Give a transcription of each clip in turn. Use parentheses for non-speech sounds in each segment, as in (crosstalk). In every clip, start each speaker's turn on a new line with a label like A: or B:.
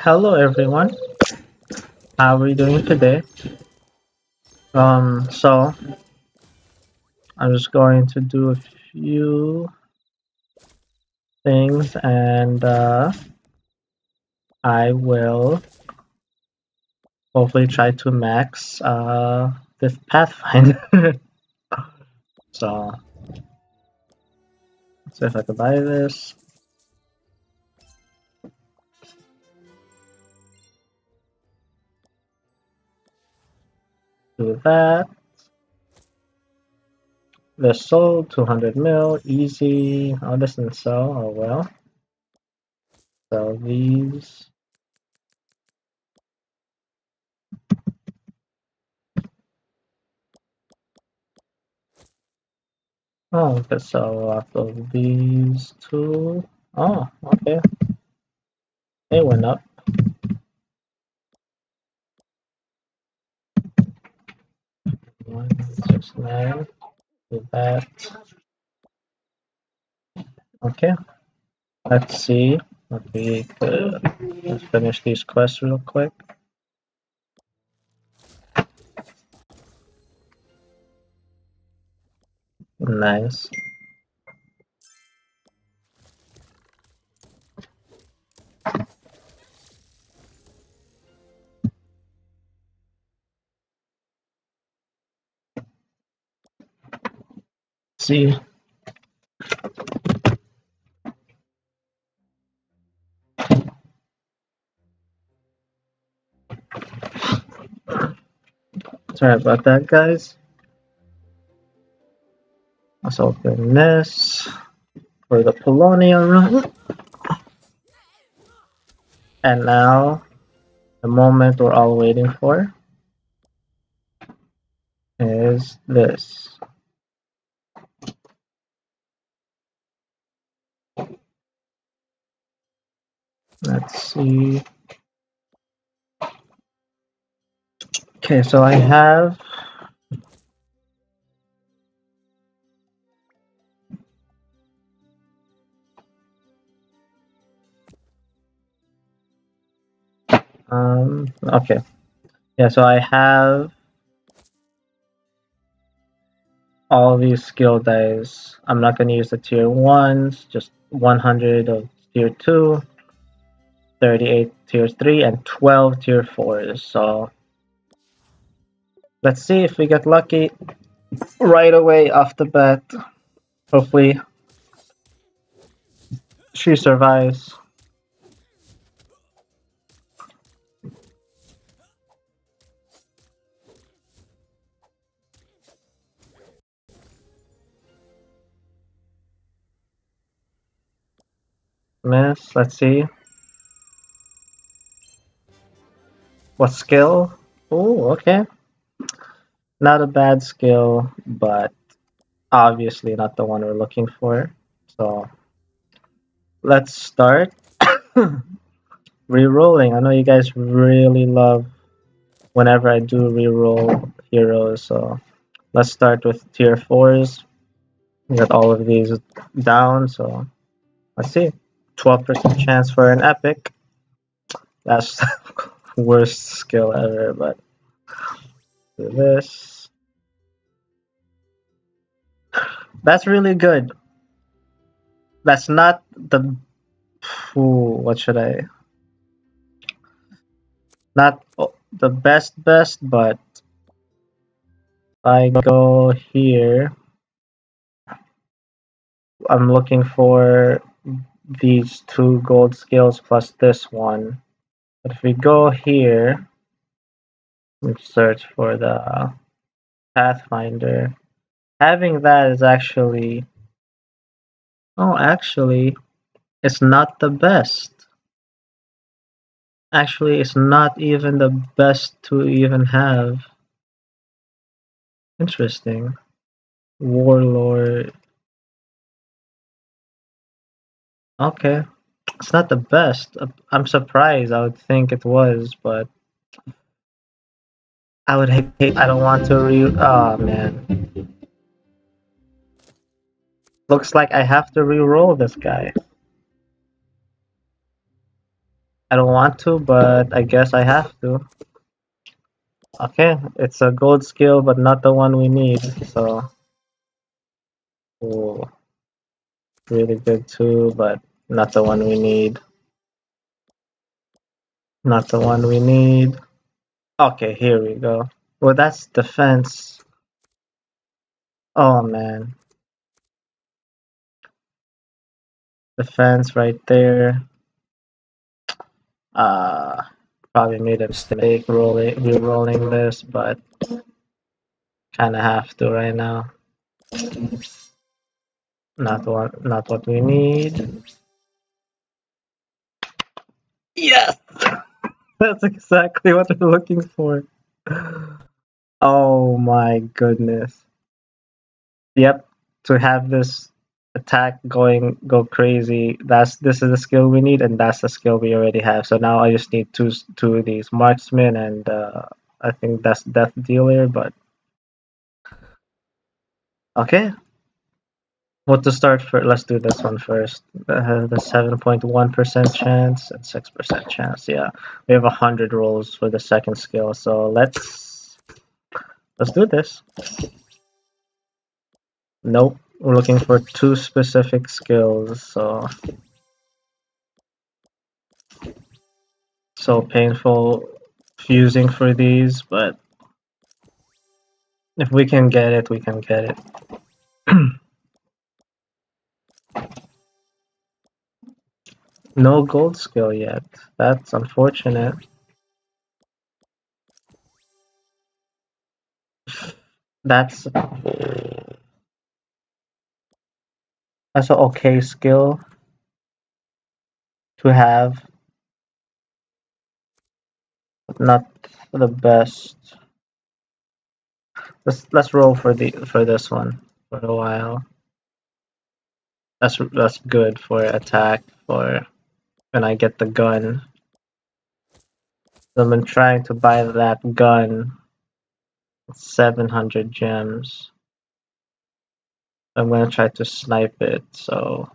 A: Hello everyone. How are we doing today? Um, so I'm just going to do a few things and uh, I will hopefully try to max uh, this Pathfinder. (laughs) so let's see if I can buy this. Do that. The sold 200 mil, easy. Oh, this didn't sell. Oh well. Sell these. Oh, okay, so off of these two. Oh, okay. It went up. One, six, nine. Do that. Okay. Let's see what we could. Let's finish these quests real quick. Nice. See. Sorry about that, guys. Let's open this for the Polonia run. And now, the moment we're all waiting for is this. Let's see. Okay, so I have um okay. Yeah, so I have all these skill dice. I'm not going to use the tier 1s, just 100 of tier 2. 38 tier 3 and 12 tier 4s. So let's see if we get lucky right away off the bat. Hopefully she survives. Miss, let's see. What skill? Oh, okay. Not a bad skill, but obviously not the one we're looking for. So let's start (coughs) re-rolling. I know you guys really love whenever I do re-roll heroes. So let's start with tier fours. We got all of these down. So let's see. 12% chance for an epic. That's (laughs) worst skill ever, but do this. That's really good. That's not the ooh, what should I not the best best, but I go here. I'm looking for these two gold skills plus this one. If we go here, we search for the Pathfinder. Having that is actually, oh, actually, it's not the best. Actually, it's not even the best to even have. Interesting. Warlord. Okay. It's not the best. Uh, I'm surprised. I would think it was, but I would hate. I don't want to re. Oh man. Looks like I have to re-roll this guy. I don't want to, but I guess I have to. Okay, it's a gold skill, but not the one we need, so... Ooh. Really good too, but not the one we need. Not the one we need. Okay, here we go. Well, that's defense. Oh, man. Defense right there. Uh, probably made a mistake rolling, re-rolling this, but kind of have to right now. Not what, not what we need. Yes! (laughs) That's exactly what we're looking for. Oh my goodness. Yep, to have this attack going go crazy, that's this is the skill we need and that's the skill we already have. So now I just need two two of these marksman and uh, I think that's death dealer, but okay, what to start for? Let's do this one first. Uh, the 7.1% chance and 6% chance. Yeah, we have 100 rolls for the second skill. So let's let's do this. Nope, we're looking for two specific skills. So so painful fusing for these, but if we can get it, we can get it. (clears throat) No gold skill yet. That's unfortunate. That's that's an okay skill to have. but Not the best. Let's let's roll for the for this one for a while. That's that's good for attack for when I get the gun. I've been trying to buy that gun. 700 gems. I'm gonna try to snipe it, so...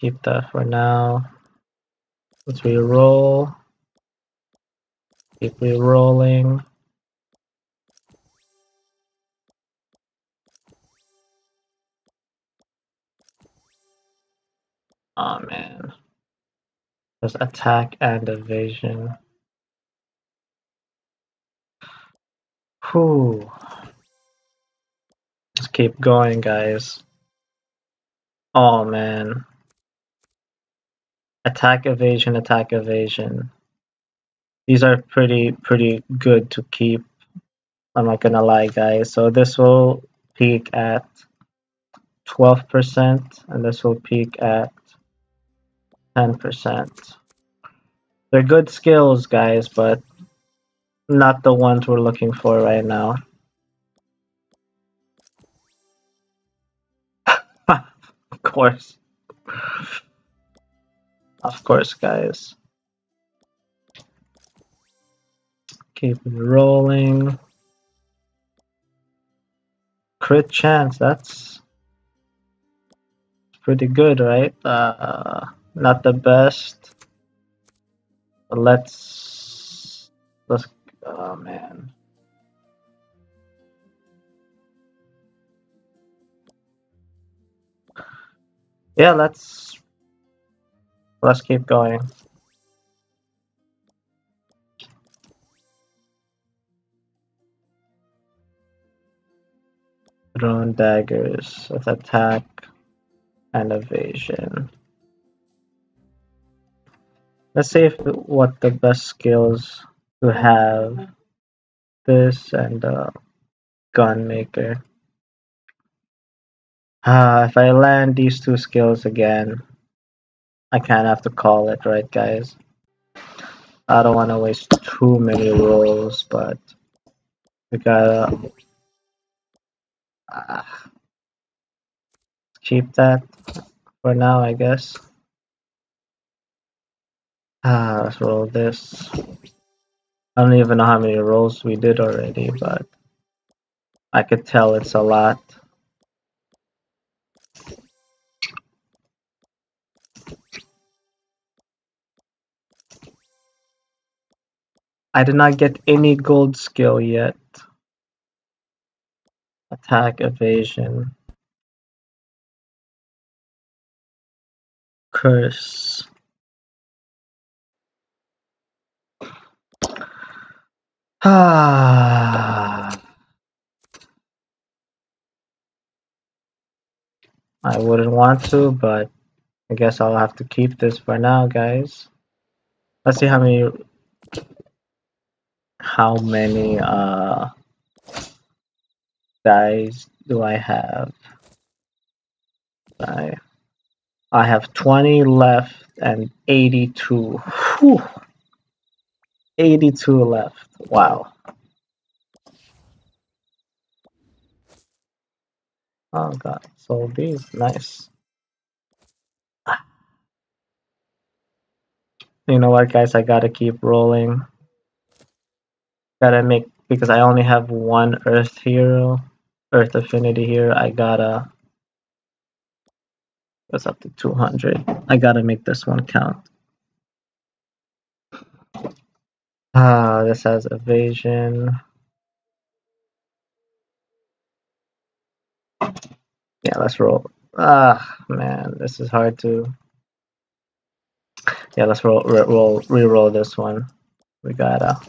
A: Keep that for now. Let's re-roll. Keep re-rolling. Oh man. There's attack and evasion. Whew. Just keep going, guys. Oh man. Attack evasion, attack evasion. These are pretty pretty good to keep. I'm not gonna lie, guys. So this will peak at 12%, and this will peak at 10%. They're good skills, guys, but not the ones we're looking for right now. (laughs) of course. Of course, guys. Keep rolling. Crit chance, that's pretty good, right? Uh, not the best. But let's let's oh man. Yeah, let's let's keep going. Throwing daggers with attack and evasion. Let's see if what the best skills to have. This and uh, gun maker. Ah, if I land these two skills again, I kind of have to call it, right, guys? I don't want to waste too many rolls, but we gotta uh, keep that for now, I guess. Ah, so this... I don't even know how many rolls we did already, but... I could tell it's a lot. I did not get any gold skill yet. Attack evasion. Curse. Ah. (sighs) I wouldn't want to, but I guess I'll have to keep this for now, guys. Let's see how many how many uh dice do I have? I I have 20 left and 82. Whew. 82 left. Wow. Oh god, so these nice. You know what guys, I gotta keep rolling. Gotta make because I only have one earth hero, earth affinity here, I gotta that's up to 200. I gotta make this one count. Ah, this has evasion. Yeah, let's roll. Ah, man, this is hard to. Yeah, let's roll, re roll, re-roll this one. We gotta.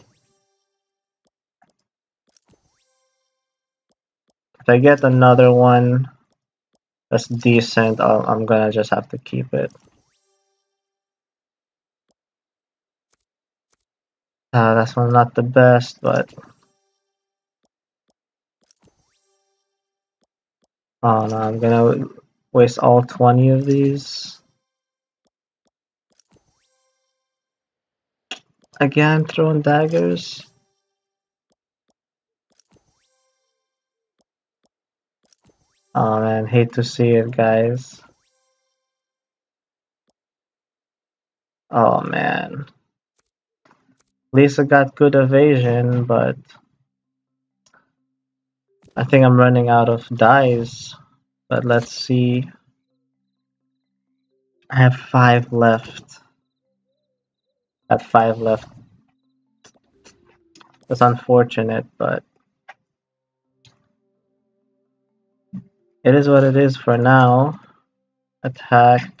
A: If I get another one that's decent, i I'm gonna just have to keep it. Uh, that's not the best, but Oh no, I'm gonna waste all 20 of these. Again, throwing daggers. Oh man, hate to see it, guys. Oh man. Lisa got good evasion, but I think I'm running out of dies, but let's see. I have five left. I have five left. It's unfortunate, but it is what it is for now. Attack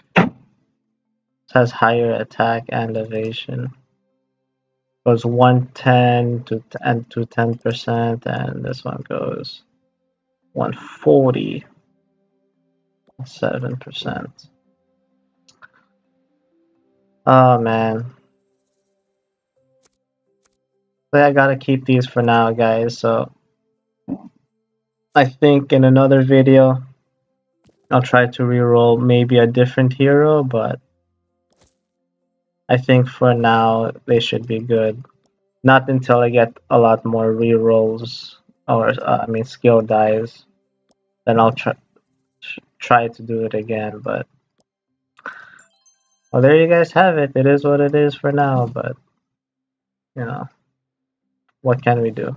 A: it has higher attack and evasion. Goes 110 to 10 to 10 percent, and this one goes 140 seven percent. Oh man. But I gotta keep these for now, guys. So I think in another video I'll try to reroll maybe a different hero, but I think for now they should be good. Not until I get a lot more rerolls or uh, I mean skill dies, then I'll try try to do it again. But well, there you guys have it. It is what it is for now. But you know, what can we do?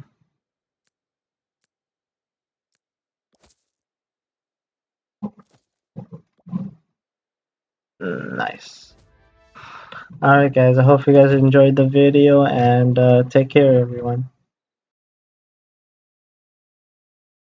A: Nice. Alright guys, I hope you guys enjoyed the video and uh, take care everyone.